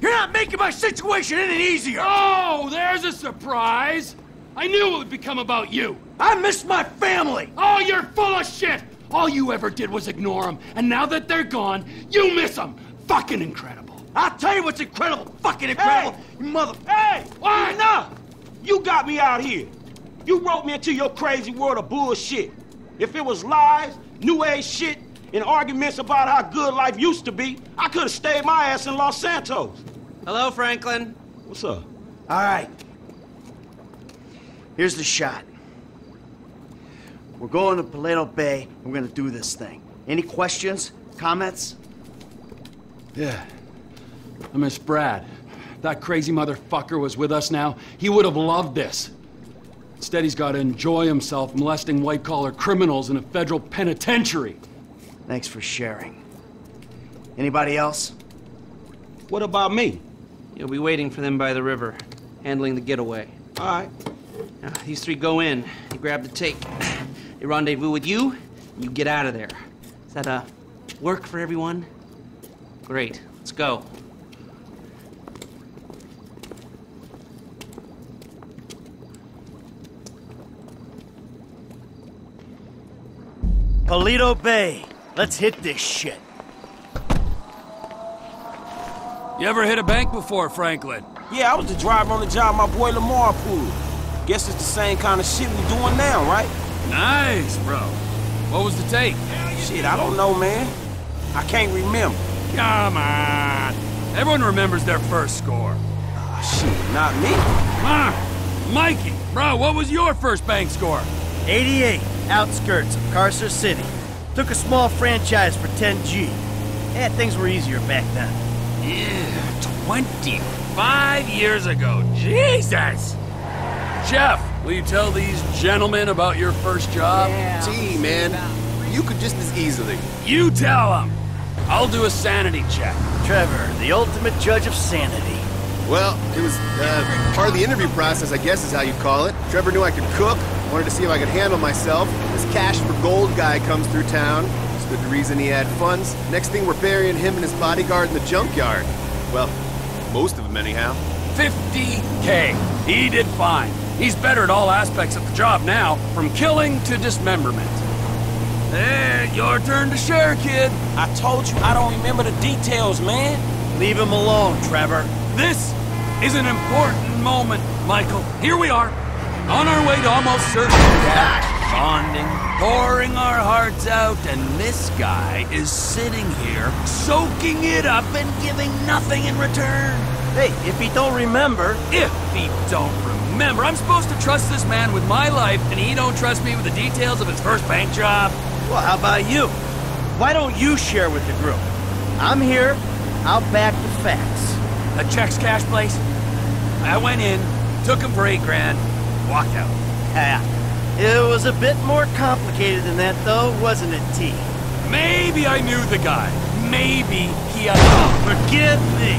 You're not making my situation any easier. Oh, there's a surprise. I knew it would become about you. I miss my family. Oh, you're full of shit! All you ever did was ignore them, and now that they're gone, you miss them. Fucking incredible. I'll tell you what's incredible. Fucking incredible. You mother... Hey! What? Enough! You got me out here. You wrote me into your crazy world of bullshit. If it was lies, new age shit, and arguments about how good life used to be, I could have stayed my ass in Los Santos. Hello, Franklin. What's up? All right. Here's the shot. We're going to Paleto Bay, we're gonna do this thing. Any questions? Comments? Yeah. I miss Brad. That crazy motherfucker was with us now, he would have loved this. Instead, he's got to enjoy himself molesting white collar criminals in a federal penitentiary. Thanks for sharing. Anybody else? What about me? You'll be waiting for them by the river, handling the getaway. All right. Now, these three go in. You grab the tape. They rendezvous with you. and You get out of there. Is that uh work for everyone? Great. Let's go. Paleto Bay. Let's hit this shit. You ever hit a bank before, Franklin? Yeah, I was the driver on the job my boy Lamar pulled. Guess it's the same kind of shit we doing now, right? Nice, bro. What was the take? Shit, I don't know, man. I can't remember. Come on. Everyone remembers their first score. Ah, shit, not me. Come on. Mikey, bro, what was your first bank score? 88, outskirts of Carcer City. Took a small franchise for 10G. Yeah, things were easier back then. Yeah, 25 years ago. Jesus! Chef, will you tell these gentlemen about your first job? Gee, man, you could just as easily. You tell them. I'll do a sanity check. Trevor, the ultimate judge of sanity. Well, it was uh, part of the interview process, I guess is how you call it. Trevor knew I could cook, wanted to see if I could handle myself. This cash for gold guy comes through town. Stood to reason he had funds. Next thing, we're burying him and his bodyguard in the junkyard. Well, most of them, anyhow. 50K. He did fine. He's better at all aspects of the job now, from killing to dismemberment. Hey, your turn to share, kid. I told you I don't remember the details, man. Leave him alone, Trevor. This is an important moment, Michael. Here we are, on our way to almost certain death, bonding, pouring our hearts out, and this guy is sitting here, soaking it up and giving nothing in return. Hey, if he don't remember, If he don't remember, I'm supposed to trust this man with my life, and he don't trust me with the details of his first bank job. well, how about you? Why don't you share with the group? I'm here. I'll back the facts. The checks cash place. I went in, took him for eight grand, walked out. Yeah. It was a bit more complicated than that, though, wasn't it, T? Maybe I knew the guy. Maybe he I Forgive me.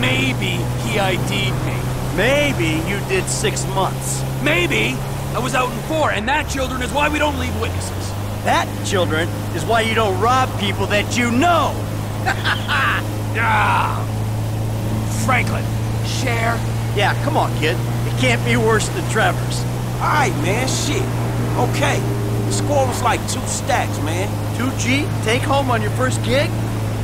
Maybe he ID'd me. Maybe you did six months. Maybe I was out in four, and that, children, is why we don't leave witnesses. That, children, is why you don't rob people that you know. Ah! Franklin, share. Yeah, come on, kid. It can't be worse than Trevor's. All right, man, shit. Okay, the score was like two stacks, man. 2G, take home on your first gig?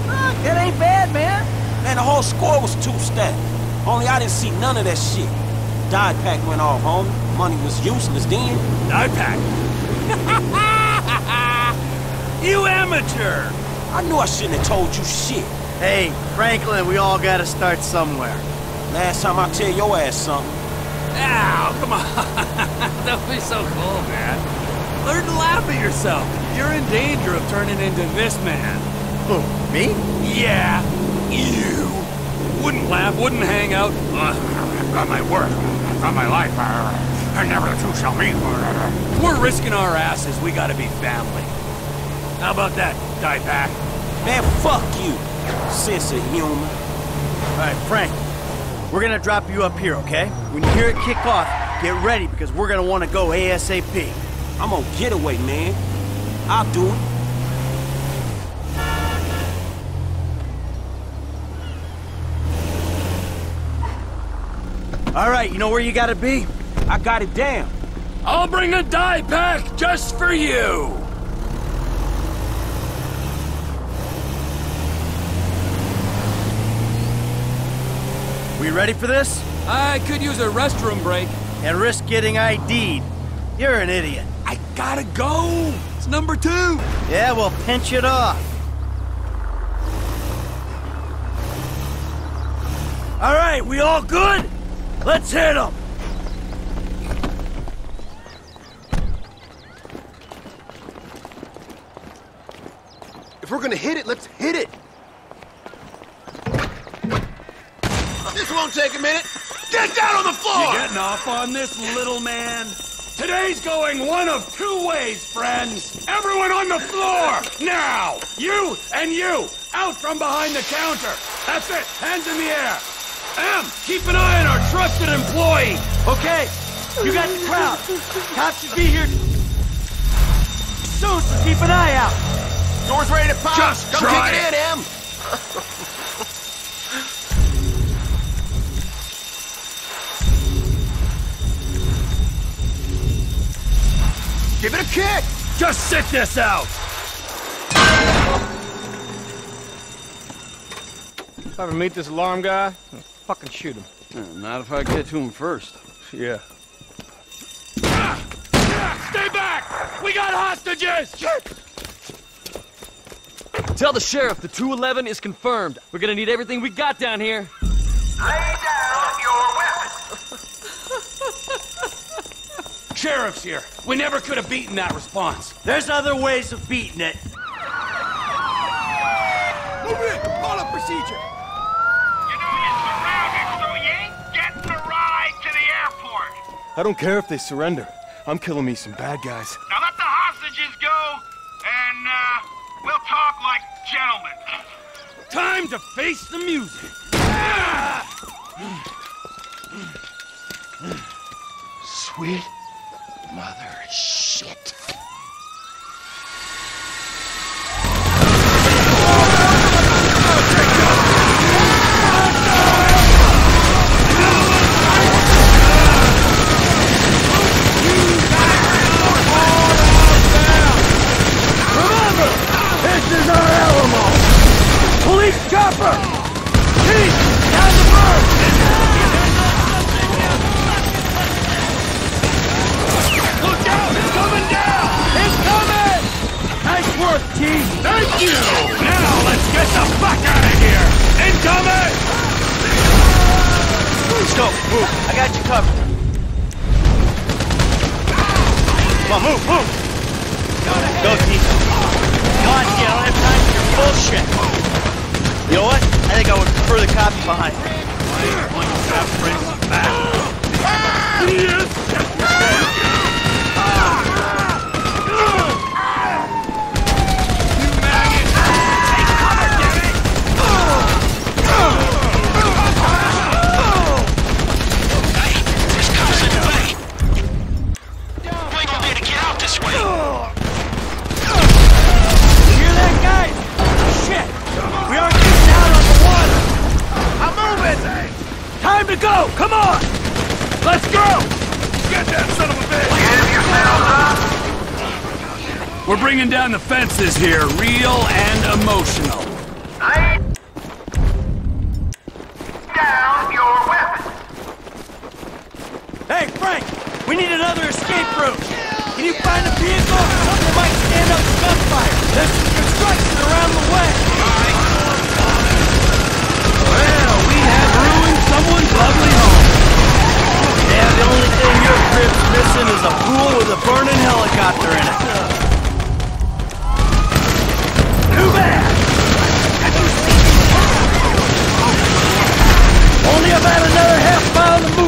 That ain't bad, man. Man, the whole score was two stacks. Only I didn't see none of that shit. Dye pack went off, homie. Money was useless then. I pack. you amateur. I knew I shouldn't have told you shit. Hey, Franklin, we all gotta start somewhere. Last time I tell your ass something. Ow, come on. Don't be so cool, man. Learn to laugh at yourself. You're in danger of turning into this man. Who, me? Yeah, you. Wouldn't laugh, wouldn't hang out. Uh, Got my word. Got my life. And never the two shall meet. We're risking our asses. We gotta be family. How about that, die back? Man, fuck you, sense of humor. All right, Frank. We're gonna drop you up here, okay? When you hear it kick off, get ready because we're gonna want to go ASAP. I'm on getaway, man. I'll do it. All right, you know where you gotta be? I got it down. I'll bring a dye pack just for you. We ready for this? I could use a restroom break. And risk getting ID'd. You're an idiot. I gotta go. It's number two. Yeah, well, pinch it off. All right, we all good? Let's hit them. If we're gonna hit it, let's hit it. This won't take a minute. Get down on the floor! You getting off on this, little man? Today's going one of two ways, friends. Everyone on the floor, now! You and you, out from behind the counter. That's it, hands in the air. Em, keep an eye on our trusted employee. Okay, you got the crowd. Cops should be here soon, so keep an eye out. Door's ready to pop. Just Come try kick it. it in, Em. Give it a kick. Just sit this out. If I ever meet this alarm guy, I'll fucking shoot him. Not if I get to him first. Yeah. Stay back! We got hostages! Tell the sheriff the 211 is confirmed. We're gonna need everything we got down here. Lay down your weapon. Sheriff's here. We never could have beaten that response. There's other ways of beating it. Move in. Call up procedure. You know you're surrounded, so you ain't getting a ride to the airport. I don't care if they surrender. I'm killing me some bad guys. Now let the hostages go, and uh, we'll talk like gentlemen. Time to face the music. Sweet work, Thank you! Now let's get the fuck out of here! Incoming! Let's go. Move. I got you covered. Come on, move, move. Go, Chief. Come on, kid. I don't have time for your bullshit. You know what? I think I would prefer the cops behind. Think Let's go! Get that son of a bitch! We're bringing down the fences here, real and emotional. Lay down your weapon. Hey, Frank! We need another escape route! Can you find a vehicle? Something might stand up to gunfire! There's some construction around the way! ship's missing is a pool with a burning helicopter in it. Too bad! Only about another half mile to move.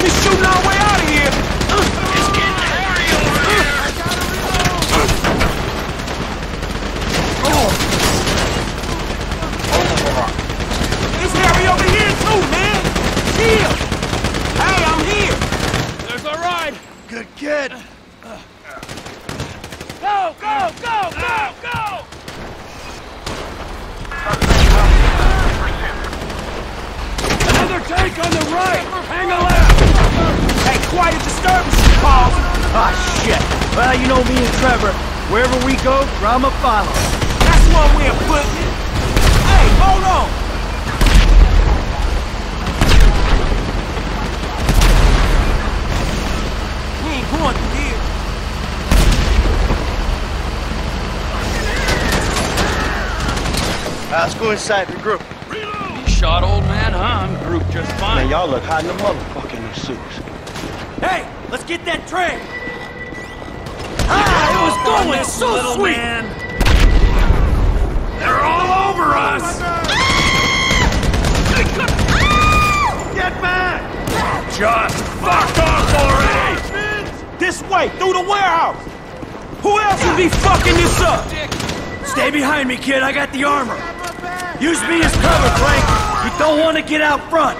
So I guess we shooting our way out of here! It's getting hairy over here. It's Harry over here too, man! Chill! Hey, I'm here! There's our ride. Good kid! Go, go, go, go, go! Another tank on the right. Hang a left. Hey, quiet disturbance, Paul! Ah, shit! Well, you know me and Trevor. Wherever we go, drama follows. That's one way of putting it! Hey, hold on! We ain't going through here. Uh, let's go inside. You shot old man, huh? I'm grouped just fine. y'all look hot in the motherfucking in suits. Hey, let's get that train! Ah, it was going so little sweet! man. They're all over us! Get back! Just fuck off already! This way, through the warehouse! Who else would be fucking this up? Stay behind me, kid. I got the armor. Use me as cover, Frank. You don't want to get out front.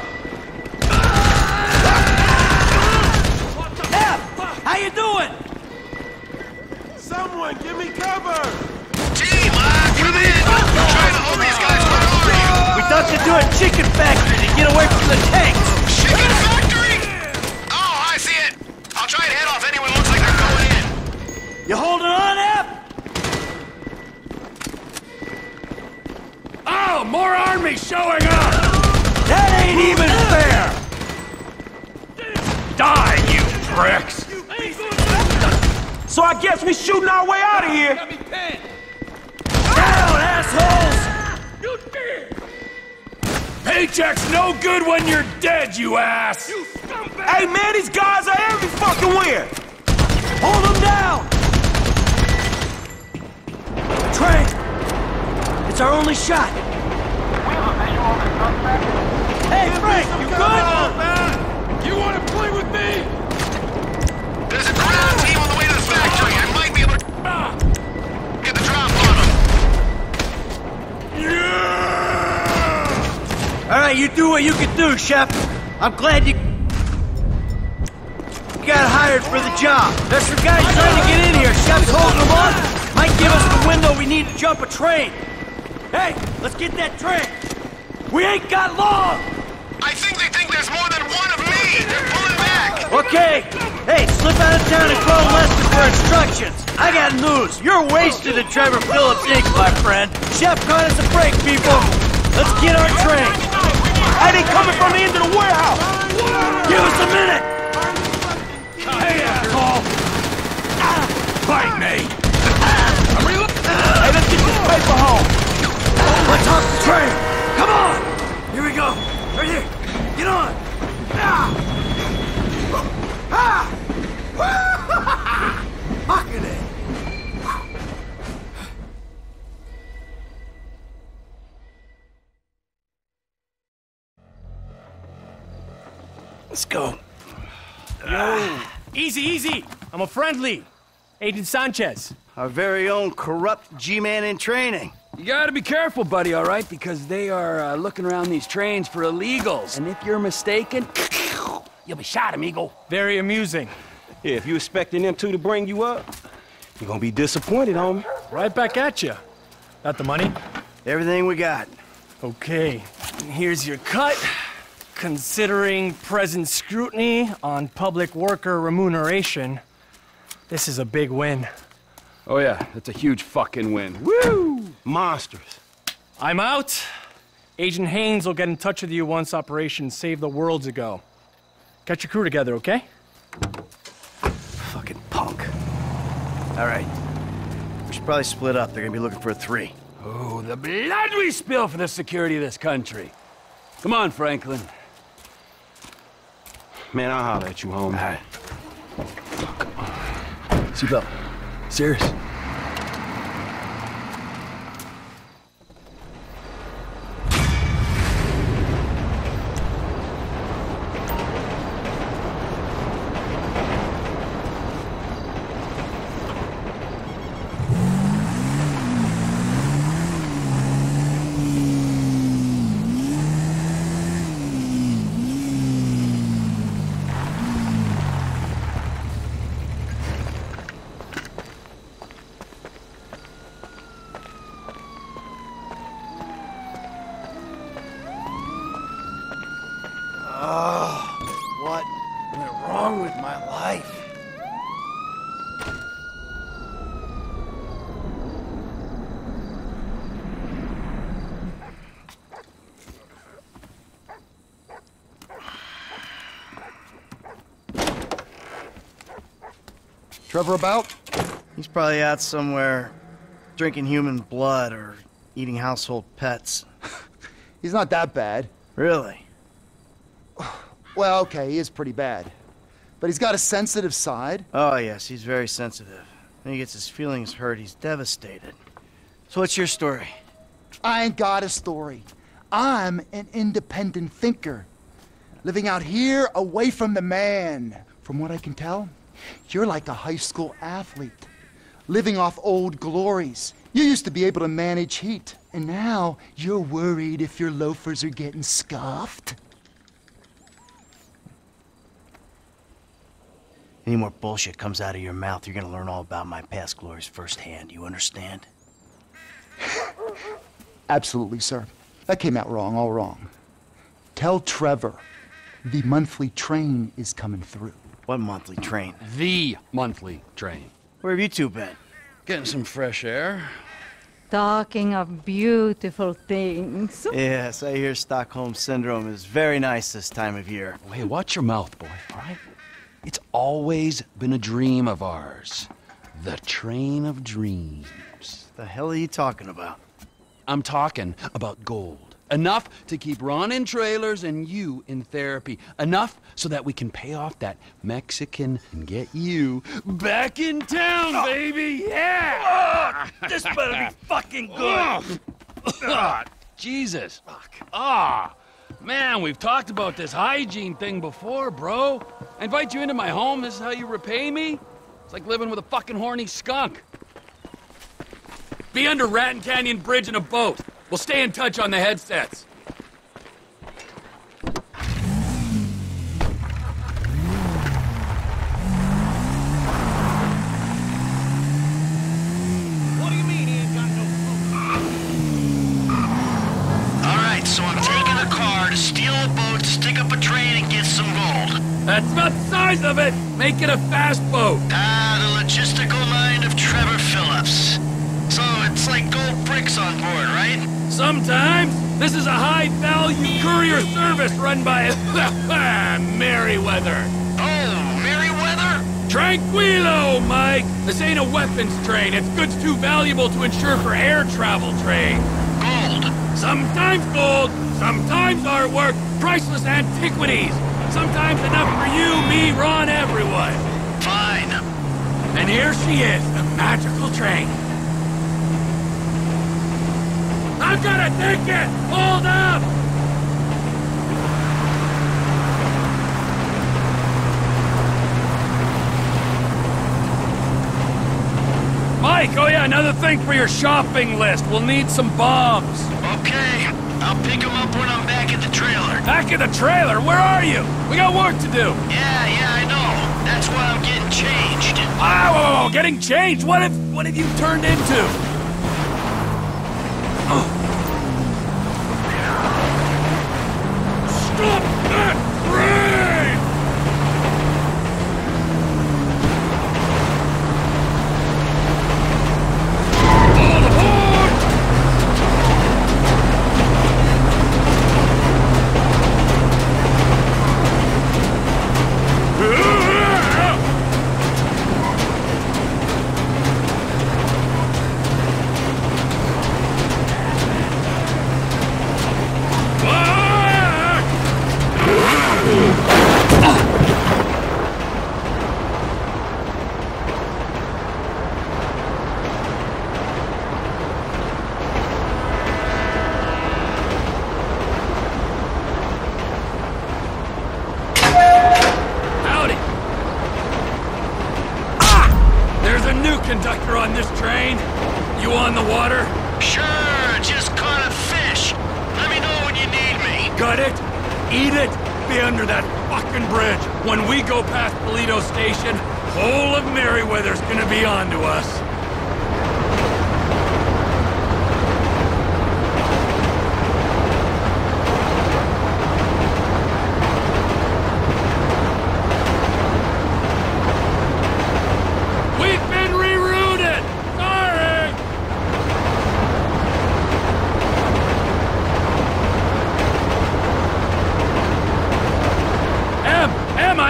F, how you doing? Someone give me cover! Team, uh, come in. We're trying to hold these guys. Where are you? We ducked into a chicken factory to get away from the tanks. Chicken factory? Oh, I see it. I'll try and head off anyone looks like they're going in. You holding on, More army showing up! That ain't even fair. Die, you pricks! So I guess we shooting our way out of here! Down, assholes! Paycheck's no good when you're dead, you ass! Hey man, these guys are every fucking where! Hold them down! Train! It's our only shot! Hey, Frank, you good? You wanna play with me? There's a ground team on the way to the factory. I might be able to get the drop on them. Yeah! All right, you do what you can do, Chef. I'm glad you got hired for the job. There's some guys trying to get in here. Chef's holding them on. Might give us the window we need to jump a train. Hey, let's get that train. We ain't got long. I think they think there's more than one of me. They're pulling back. Okay. Hey, slip out of town and call Lester for instructions. I got news. You're wasted at Trevor Philips Inc., my friend. Chef caught us a break, people. Let's get our train. Hey, they coming from the end of the warehouse! Give us a minute. Hey, asshole! Bite me! I'm reloading! Hey, let's get this paper home! Let's hop the train. Come on on! Let's go. Yo, easy, easy. I'm a friendly. Agent Sanchez. Our very own corrupt G-Man in training. You gotta be careful, buddy, all right? Because they are uh, looking around these trains for illegals. And if you're mistaken, you'll be shot, amigo. Very amusing. Yeah, if you expecting them two to bring you up, you're gonna be disappointed, homie. Right back at you. Got the money? Everything we got. Okay. Here's your cut. Considering present scrutiny on public worker remuneration, this is a big win. Oh, yeah, that's a huge fucking win. Woo! Monsters. I'm out. Agent Haines will get in touch with you once Operation Save the World's ago. Get your crew together, okay? Fucking punk. All right. We should probably split up. They're gonna be looking for a three. Oh, the blood we spill for the security of this country. Come on, Franklin. Man, I'll holler at you, homie. All right. Seatbelt. Serious. What went wrong with my life? Trevor about? He's probably out somewhere drinking human blood or eating household pets. He's not that bad. Really? Well, okay, he is pretty bad. But he's got a sensitive side. Oh, yes, he's very sensitive. When he gets his feelings hurt, he's devastated. So what's your story? I ain't got a story. I'm an independent thinker. Living out here away from the man. From what I can tell, you're like a high school athlete. Living off old glories. You used to be able to manage heat, and now you're worried if your loafers are getting scuffed. Any more bullshit comes out of your mouth, you're gonna learn all about my past glories firsthand. You understand? Absolutely, sir. That came out wrong, all wrong. Tell Trevor the monthly train is coming through. What monthly train? The monthly train. Where have you two been? Getting some fresh air. Talking of beautiful things. Yes, I hear Stockholm Syndrome is very nice this time of year. Oh, hey, watch your mouth, boy, all right? It's always been a dream of ours. The train of dreams. The hell are you talking about? I'm talking about gold. Enough to keep Ron in trailers and you in therapy. Enough so that we can pay off that Mexican and get you back in town, baby. Yeah! This better be fucking good. Ah, Jesus. Fuck. Ah, man, we've talked about this hygiene thing before, bro. I invite you into my home. This is how you repay me? It's like living with a fucking horny skunk. Be under Raton Canyon Bridge in a boat. We'll stay in touch on the headsets. What do you mean he ain't got no All right, so I'm taking a car to steal a boat, stick up a train, and get some gold. That's about the size of it. Make it a fast boat. Ah, the logistical mind of Trevor Philips. So it's like gold bricks on board, right? Sometimes this is a high-value courier service run by Merryweather. Oh, Merryweather? Tranquilo, Mike. This ain't a weapons train. It's goods too valuable to insure for air travel trade. Gold. Sometimes gold, sometimes artwork, priceless antiquities. Sometimes enough for you, me, Ron, everyone. Fine. And here she is, the magical train. Gotta take it! Hold up! Mike, oh yeah, another thing for your shopping list. We'll need some bombs. Okay, I'll pick them up when I'm back at the trailer. Back at the trailer? Where are you? We got work to do. Yeah, yeah, I know. That's why I'm getting changed. Oh, getting changed? What if, what have you turned into?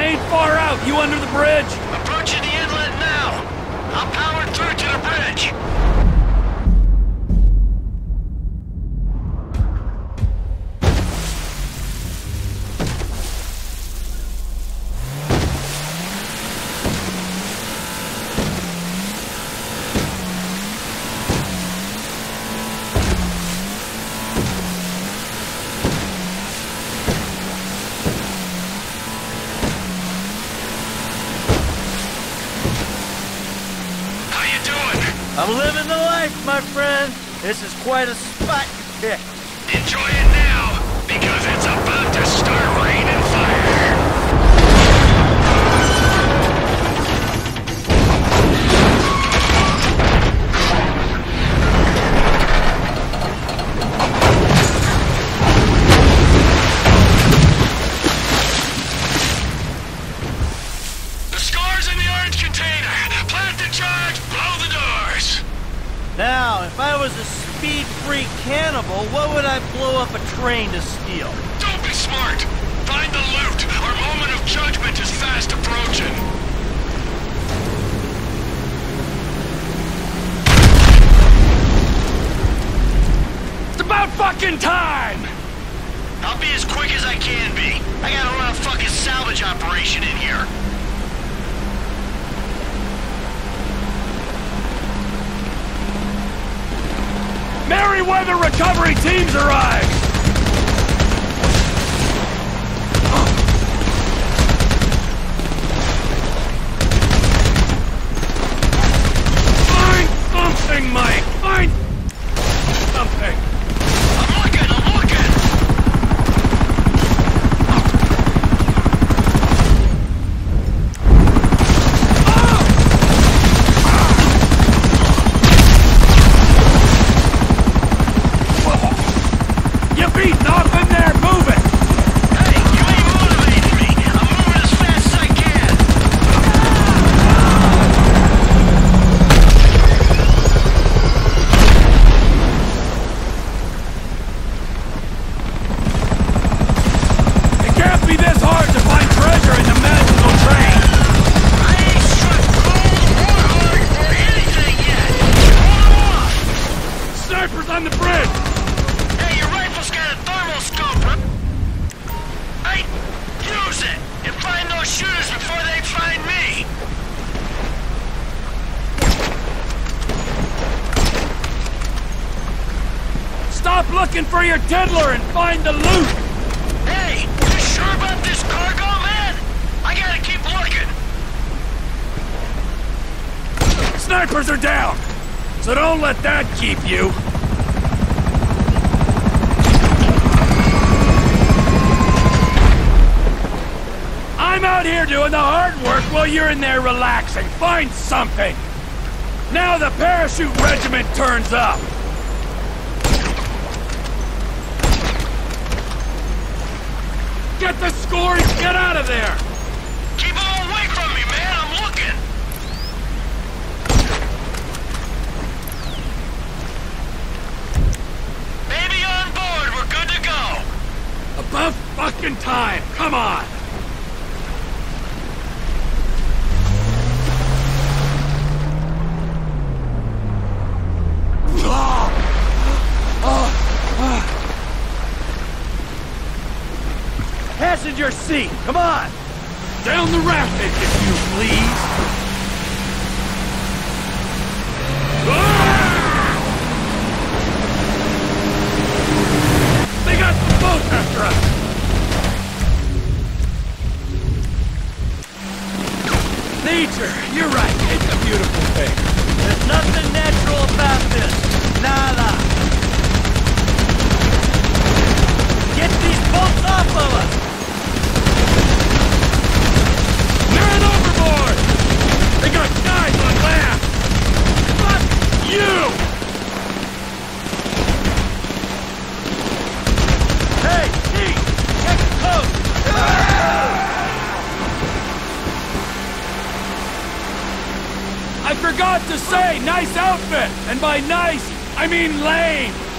I ain't far out. You under the bridge? Approaching the inlet now. I'm powered through to the bridge. This is quite a spot you picked. Enjoy it now, because it's about to start Now, if I was a speed-free cannibal, what would I blow up a train to steal? Don't be smart. Find the loot. Our moment of judgment is fast approaching. It's about fucking time! I'll be as quick as I can be. I gotta run a fucking salvage operation in here. Merryweather recovery teams arrived! Find something, Mike! Find something! I'm looking, I'm looking! You beat nothing there, move it! Hey, you ain't motivating me. I'm moving as fast as I can. It can't be this hard to find treasure in the magical train! I ain't struck gold or hard or anything yet. Hold off! Snipers on the bridge! Hey, your rifle's got a thermal scope. huh? Hey, use it and find those shooters before they find me. Stop looking for your diddler and find the loot! Hey, you sure about this cargo, man? I gotta keep looking. Snipers are down! So don't let that keep you. I'm out here doing the hard work while you're in there relaxing. Find something. Now the parachute regiment turns up. Get the scores, get out of there! Keep them away from me, man. I'm looking. Baby on board. We're good to go. About fucking time! Come on! Passenger seat, come on! Down the rapids, if you please! Ah! Got the boat after us! Nature, you're right, it's a beautiful thing. There's nothing natural about this. Nada. Get these boats off of us! Man overboard! They got guys on land! Fuck you! Forgot to say, nice outfit! And by nice, I mean lame!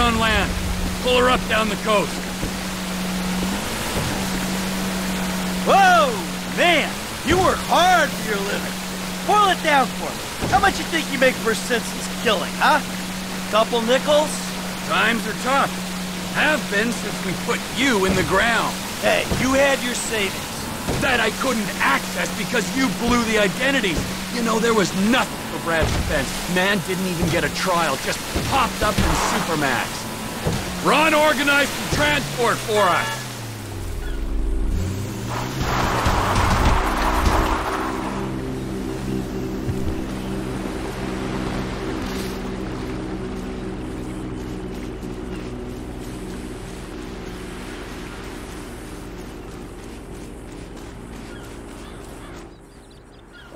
On land. Pull her up down the coast. Whoa! Man, you work hard for your living. Boil it down for me. How much you think you make for a senseless killing, huh? Couple nickels? Times are tough. Have been since we put you in the ground. Hey, you had your savings. That I couldn't access because you blew the identity. You know, there was nothing Brad's defense. Man didn't even get a trial, just popped up in Supermax. Ron organized some transport for us.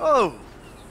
Oh,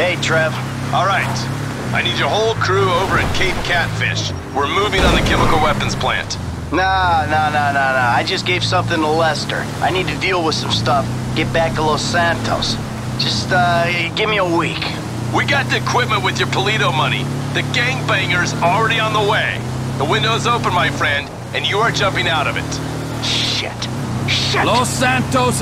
Hey, Trev. All right. I need your whole crew over at Cape Catfish. We're moving on the chemical weapons plant. Nah, nah, nah, nah, nah. I just gave something to Lester. I need to deal with some stuff. Get back to Los Santos. Just, uh, give me a week. We got the equipment with your Paleto money. The gangbangers already on the way. The window's open, my friend, and you are jumping out of it. Shit. Shit. Los Santos